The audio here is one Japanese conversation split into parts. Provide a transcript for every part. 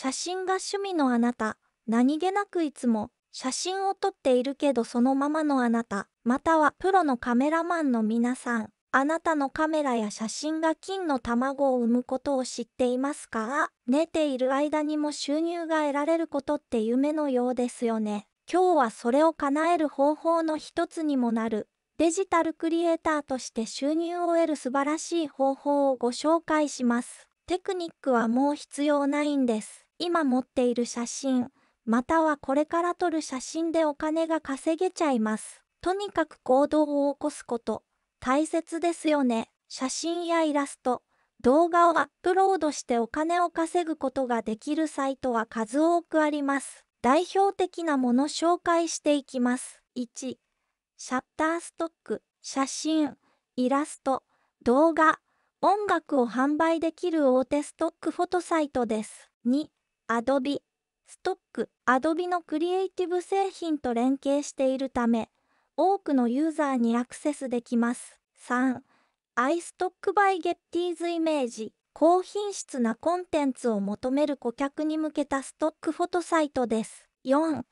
写真が趣味のあなた、何気なくいつも写真を撮っているけどそのままのあなた、またはプロのカメラマンの皆さん、あなたのカメラや写真が金の卵を産むことを知っていますか？寝ている間にも収入が得られることって夢のようですよね。今日はそれを叶える方法の一つにもなるデジタルクリエイターとして収入を得る素晴らしい方法をご紹介します。テクニックはもう必要ないんです。今持っている写真、またはこれから撮る写真でお金が稼げちゃいます。とにかく行動を起こすこと、大切ですよね。写真やイラスト、動画をアップロードしてお金を稼ぐことができるサイトは数多くあります。代表的なもの紹介していきます。1、シャッターストック、写真、イラスト、動画、音楽を販売できる大手ストックフォトサイトです。2、Adobe ストック Adobe のクリエイティブ製品と連携しているため多くのユーザーにアクセスできます。3. iStock by Getty's Image 高品質なコンテンツを求める顧客に向けたストックフォトサイトです。4.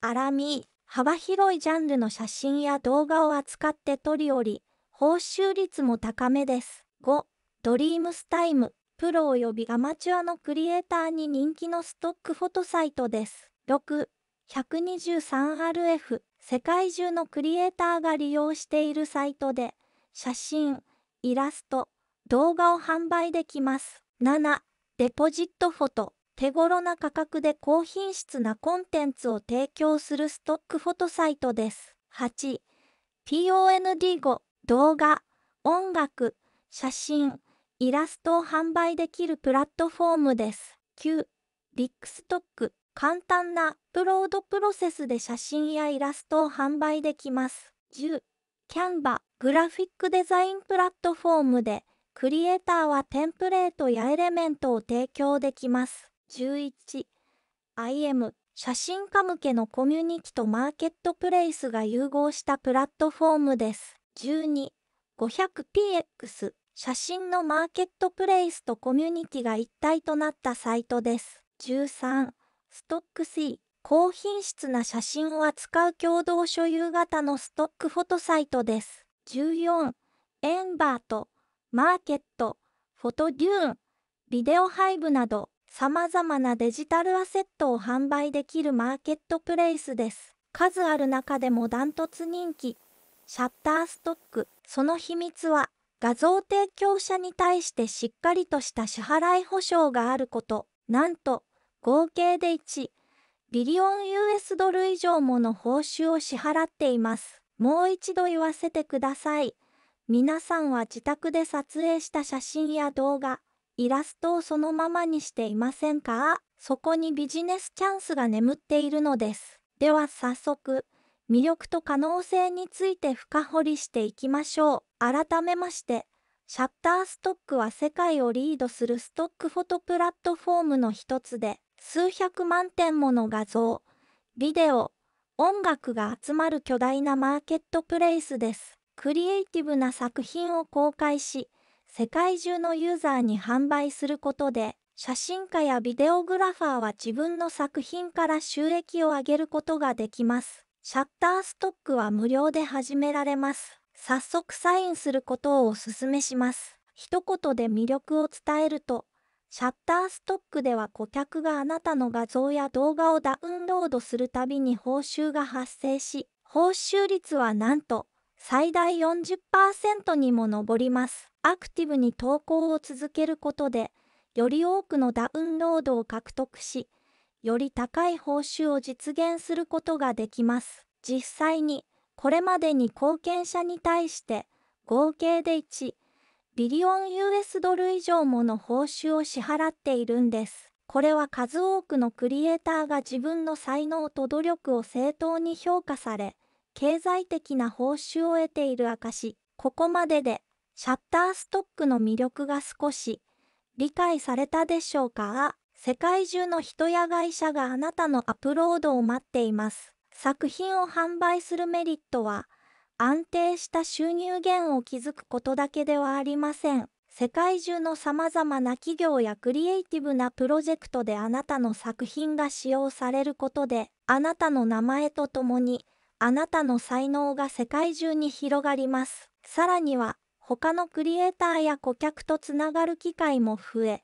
アラミー幅広いジャンルの写真や動画を扱って取り折り報酬率も高めです。5. ドリームスタイムプロ及びアマチュアのクリエイターに人気のストックフォトサイトです。6. 123RF 世界中のクリエイターが利用しているサイトで写真、イラスト、動画を販売できます。7. デポジットフォト手頃な価格で高品質なコンテンツを提供するストックフォトサイトです。8. POND5 動画、音楽、写真、イラストを販売できるプラットフォームです。9. リックストック簡単なアップロードプロセスで写真やイラストを販売できます。10. キャンバグラフィックデザインプラットフォームでクリエイターはテンプレートやエレメントを提供できます。11. IM 写真家向けのコミュニティとマーケットプレイスが融合したプラットフォームです。12. 500px 写真のマーケットプレイスとコミュニティが一体となったサイトです。13. ストック C 高品質な写真を扱う共同所有型のストックフォトサイトです。14. エンバートマーケットフォトデューンビデオハイブなど様々なデジタルアセットを販売できるマーケットプレイスです。数ある中でもダントツ人気。シャッターストック。その秘密は画像提供者に対してしっかりとした支払い保証があること。なんと、合計で1ビリオン US ドル以上もの報酬を支払っています。もう一度言わせてください。皆さんは自宅で撮影した写真や動画、イラストをそのままにしていませんか？そこにビジネスチャンスが眠っているのです。では早速、魅力と可能性について深掘りしていきましょう。改めまして、シャッターストックは世界をリードするストックフォトプラットフォームの一つで、数百万点もの画像、ビデオ、音楽が集まる巨大なマーケットプレイスです。クリエイティブな作品を公開し、世界中のユーザーに販売することで、写真家やビデオグラファーは自分の作品から収益を上げることができます。シャッターストックは無料で始められます。早速サインすることをお勧めします。一言で魅力を伝えると、シャッターストックでは顧客があなたの画像や動画をダウンロードするたびに報酬が発生し、報酬率はなんと最大40%にも上ります。アクティブに投稿を続けることで、より多くのダウンロードを獲得し、より高い報酬を実現することができます。実際に、これまでに貢献者に対して合計で1ビリオン US ドル以上もの報酬を支払っているんです。これは数多くのクリエイターが自分の才能と努力を正当に評価され、経済的な報酬を得ている証。ここまでで、シャッターストックの魅力が少し理解されたでしょうか？世界中の人や会社があなたのアップロードを待っています。作品を販売するメリットは、安定した収入源を築くことだけではありません。世界中の様々な企業やクリエイティブなプロジェクトであなたの作品が使用されることで、あなたの名前とともに、あなたの才能が世界中に広がります。さらには、他のクリエイターや顧客とつながる機会も増え、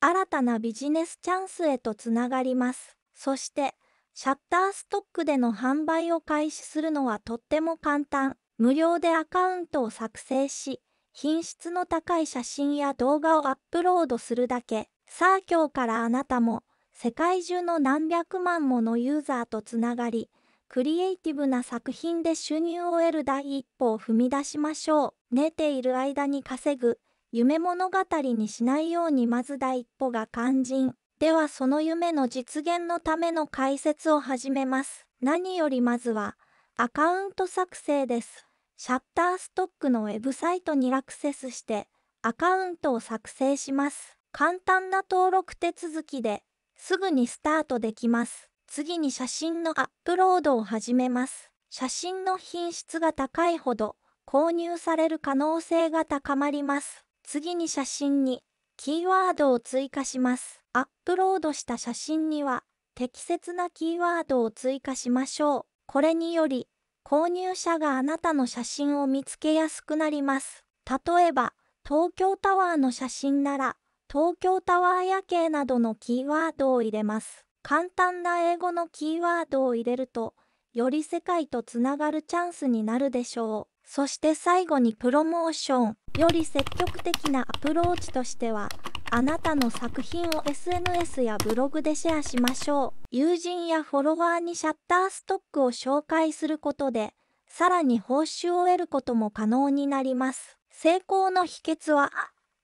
新たなビジネスチャンスへとつながります。そして、シャッターストックでの販売を開始するのはとっても簡単。無料でアカウントを作成し、品質の高い写真や動画をアップロードするだけ。さあ今日からあなたも世界中の何百万ものユーザーとつながり、クリエイティブな作品で収入を得る第一歩を踏み出しましょう。寝ている間に稼ぐ、夢物語にしないようにまず第一歩が肝心。ではその夢の実現のための解説を始めます。何よりまずは、アカウント作成です。シャッターストックのウェブサイトにアクセスしてアカウントを作成します。簡単な登録手続きですぐにスタートできます。次に写真のアップロードを始めます。写真の品質が高いほど購入される可能性が高まります。次に写真にキーワードを追加します。アップロードした写真には適切なキーワードを追加しましょう。これにより購入者があなたの写真を見つけやすくなります。例えば、東京タワーの写真なら、東京タワー夜景などのキーワードを入れます。簡単な英語のキーワードを入れると、より世界とつながるチャンスになるでしょう。そして最後にプロモーション。より積極的なアプローチとしては、あなたの作品を SNS やブログでシェアしましょう。友人やフォロワーにシャッターストックを紹介することで、さらに報酬を得ることも可能になります。成功の秘訣は、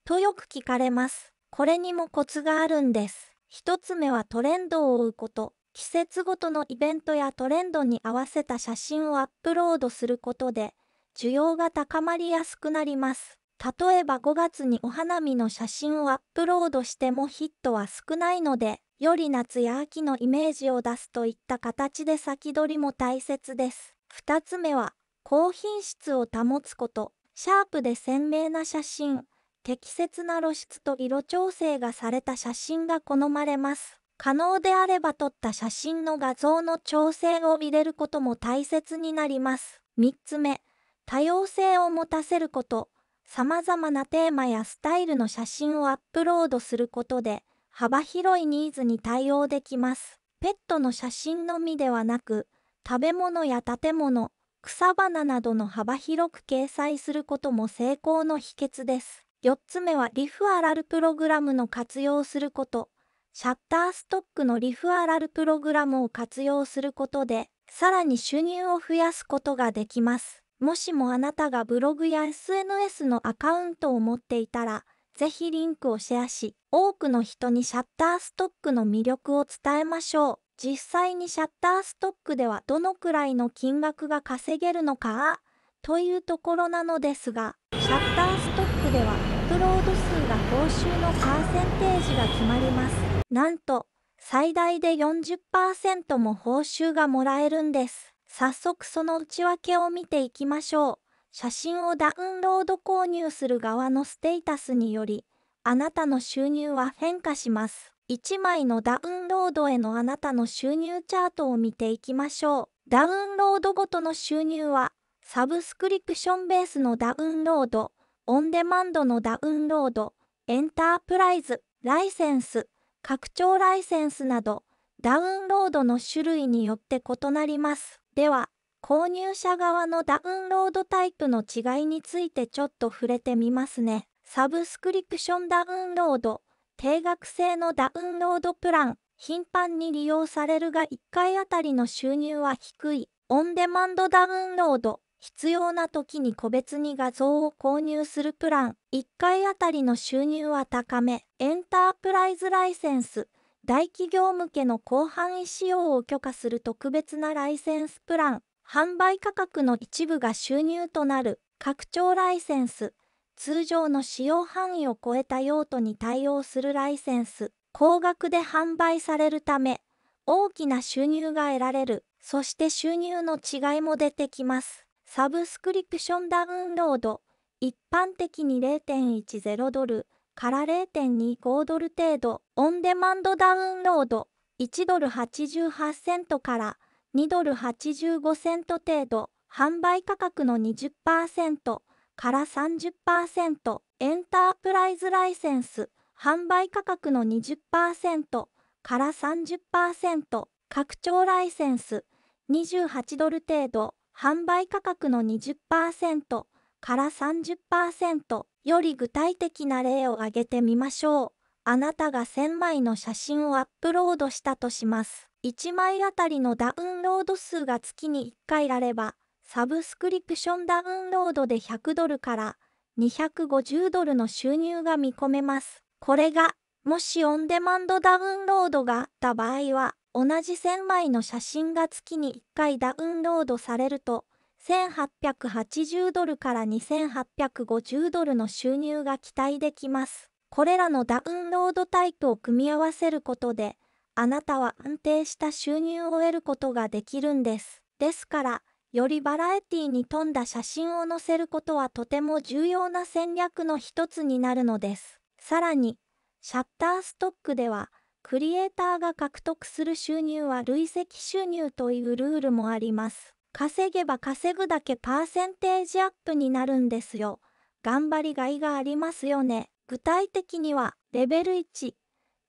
とよく聞かれます。これにもコツがあるんです。一つ目はトレンドを追うこと。季節ごとのイベントやトレンドに合わせた写真をアップロードすることで、需要が高まりやすくなります。例えば5月にお花見の写真をアップロードしてもヒットは少ないので、より夏や秋のイメージを出すといった形で先取りも大切です。2つ目は、高品質を保つこと。シャープで鮮明な写真、適切な露出と色調整がされた写真が好まれます。可能であれば撮った写真の画像の調整を入れることも大切になります。3つ目、多様性を持たせること。様々なテーマやスタイルの写真をアップロードすることで幅広いニーズに対応できます。ペットの写真のみではなく、食べ物や建物、草花などの幅広く掲載することも成功の秘訣です。4つ目はリフアラルプログラムの活用すること。シャッターストックのリフアラルプログラムを活用することで、さらに収入を増やすことができます。もしもあなたがブログや SNS のアカウントを持っていたら、ぜひリンクをシェアし、多くの人にシャッターストックの魅力を伝えましょう。実際にシャッターストックではどのくらいの金額が稼げるのかというところなのですが、シャッターストックではアップロード数が報酬のパーセンテージが決まります。なんと、最大で40%も報酬がもらえるんです。早速その内訳を見ていきましょう。写真をダウンロード購入する側のステータスにより、あなたの収入は変化します。1枚のダウンロードへのあなたの収入チャートを見ていきましょう。ダウンロードごとの収入は、サブスクリプションベースのダウンロード、オンデマンドのダウンロード、エンタープライズ、ライセンス、拡張ライセンスなど、ダウンロードの種類によって異なります。では、購入者側のダウンロードタイプの違いについてちょっと触れてみますね。サブスクリプションダウンロード、定額制のダウンロードプラン、頻繁に利用されるが1回あたりの収入は低い。オンデマンドダウンロード、必要な時に個別に画像を購入するプラン、1回あたりの収入は高め。エンタープライズライセンス、大企業向けの広範囲使用を許可する特別なライセンスプラン、販売価格の一部が収入となる拡張ライセンス、通常の使用範囲を超えた用途に対応するライセンス、高額で販売されるため、大きな収入が得られる、そして収入の違いも出てきます。サブスクリプションダウンロード、一般的に0.10ドル。から0.25ドル程度、オンデマンドダウンロード1ドル88セントから2ドル85セント程度、販売価格の20%から30%、エンタープライズライセンス、販売価格の20%から30%、拡張ライセンス、28ドル程度、販売価格の20%から30%より具体的な例を挙げてみましょう。あなたが1000枚の写真をアップロードしたとします。1枚あたりのダウンロード数が月に1回あれば、サブスクリプションダウンロードで100ドルから250ドルの収入が見込めます。これが、もしオンデマンドダウンロードがあった場合は、同じ1000枚の写真が月に1回ダウンロードされると、1880ドルから2850ドルの収入が期待できます。これらのダウンロードタイプを組み合わせることで、あなたは安定した収入を得ることができるんです。ですから、よりバラエティに富んだ写真を載せることはとても重要な戦略の一つになるのです。さらに、シャッターストックでは、クリエイターが獲得する収入は累積収入というルールもあります。稼げば稼ぐだけパーセンテージアップになるんですよ。頑張りがいがありますよね。具体的には、レベル1、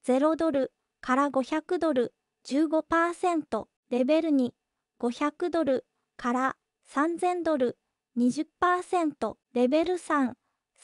0ドルから500ドル15%、レベル2、500ドルから3000ドル20%、レベル3、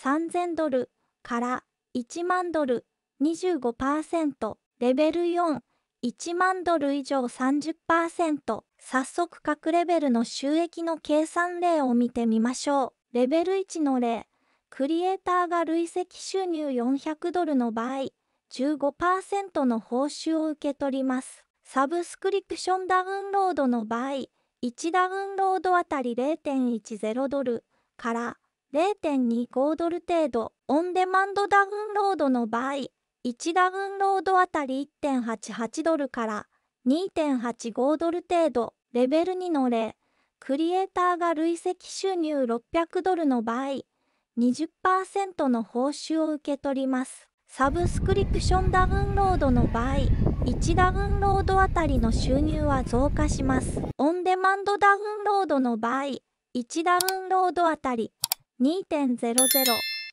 3000ドルから1万ドル25%、レベル4、1万ドル以上30%早速各レベルの収益の計算例を見てみましょう。レベル1の例、クリエイターが累積収入400ドルの場合、15%の報酬を受け取ります。サブスクリプションダウンロードの場合、1ダウンロードあたり0.10ドルから0.25ドル程度、オンデマンドダウンロードの場合、1ダウンロードあたり1.88ドルから2.85ドル程度、レベル2の例、クリエイターが累積収入600ドルの場合、20%の報酬を受け取ります。サブスクリプションダウンロードの場合、1ダウンロードあたりの収入は増加します。オンデマンドダウンロードの場合、1ダウンロードあたり2.00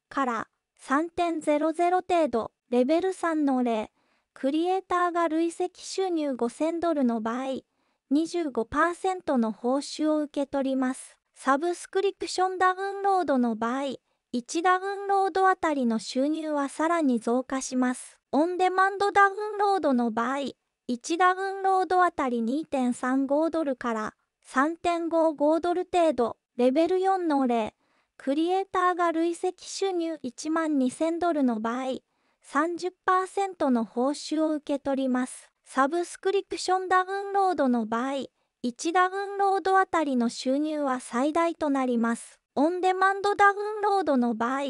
から3.00程度、レベル3の例、クリエイターが累積収入5000ドルの場合、25%の報酬を受け取ります。サブスクリプションダウンロードの場合、1ダウンロードあたりの収入はさらに増加します。オンデマンドダウンロードの場合、1ダウンロードあたり2.35ドルから3.55ドル程度、レベル4の例、クリエイターが累積収入1万2000ドルの場合、30%の報酬を受け取ります。サブスクリプションダウンロードの場合、1ダウンロードあたりの収入は最大となります。オンデマンドダウンロードの場合、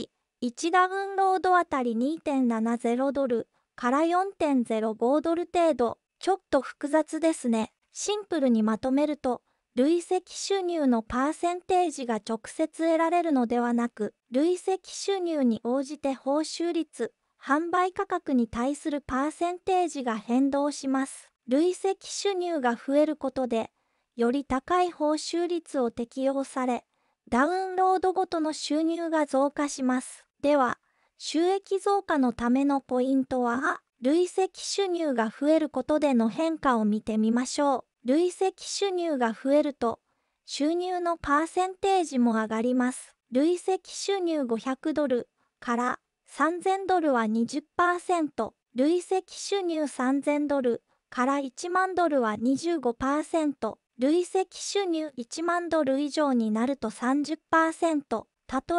1ダウンロードあたり2.70ドルから4.05ドル程度、ちょっと複雑ですね。シンプルにまとめると、累積収入のパーセンテージが直接得られるのではなく、累積収入に応じて報酬率、販売価格に対するパーセンテージが変動します。累積収入が増えることで、より高い報酬率を適用され、ダウンロードごとの収入が増加します。では、収益増加のためのポイントは、累積収入が増えることでの変化を見てみましょう。累積収入が増えると、収入のパーセンテージも上がります。累積収入500ドルから3000ドルは20%、累積収入3000ドルから1万ドルは25%、累積収入1万ドル以上になると30%、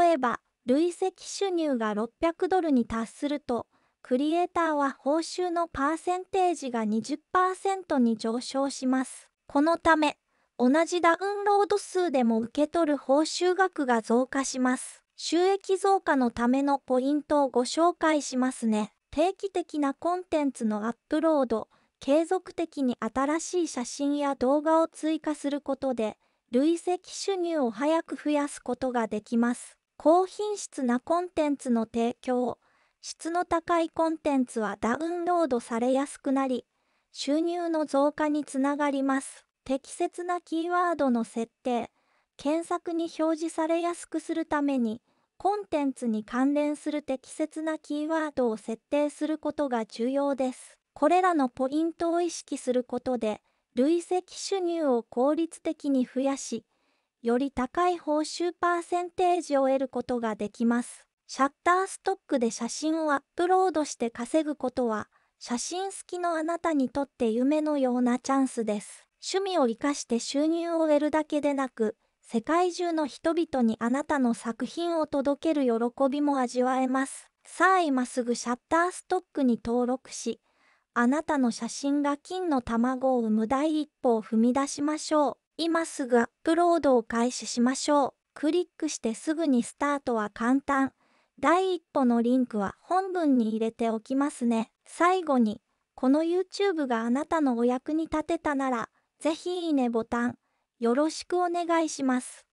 例えば、累積収入が600ドルに達すると、クリエイターは報酬のパーセンテージが20%に上昇します。このため、同じダウンロード数でも受け取る報酬額が増加します。収益増加のためのポイントをご紹介しますね。定期的なコンテンツのアップロード、継続的に新しい写真や動画を追加することで、累積収入を早く増やすことができます。高品質なコンテンツの提供、質の高いコンテンツはダウンロードされやすくなり、収入の増加につながります。適切なキーワードの設定、検索に表示されやすくするために、コンテンツに関連する適切なキーワードを設定することが重要です。これらのポイントを意識することで、累積収入を効率的に増やし、より高い報酬パーセンテージを得ることができます。シャッターストックで写真をアップロードして稼ぐことは、写真好きのあなたにとって夢のようなチャンスです。趣味を活かして収入を得るだけでなく、世界中の人々にあなたの作品を届ける喜びも味わえます。さあ今すぐシャッターストックに登録し、あなたの写真が金の卵を産む第一歩を踏み出しましょう。今すぐアップロードを開始しましょう。クリックしてすぐにスタートは簡単。第一歩のリンクは本文に入れておきますね。最後に、この YouTube があなたのお役に立てたなら、ぜひいいねボタン、よろしくお願いします。